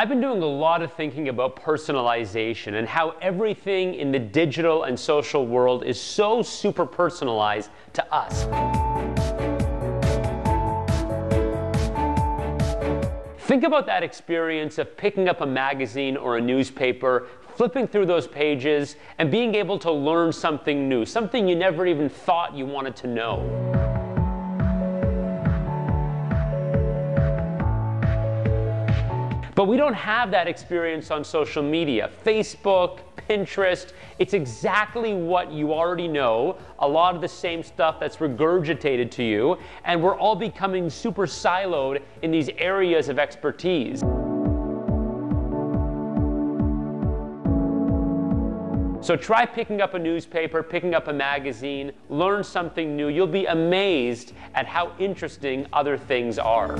I've been doing a lot of thinking about personalization and how everything in the digital and social world is so super personalized to us. Think about that experience of picking up a magazine or a newspaper, flipping through those pages, and being able to learn something new, something you never even thought you wanted to know. But we don't have that experience on social media. Facebook, Pinterest, it's exactly what you already know, a lot of the same stuff that's regurgitated to you, and we're all becoming super siloed in these areas of expertise. So try picking up a newspaper, picking up a magazine, learn something new. You'll be amazed at how interesting other things are.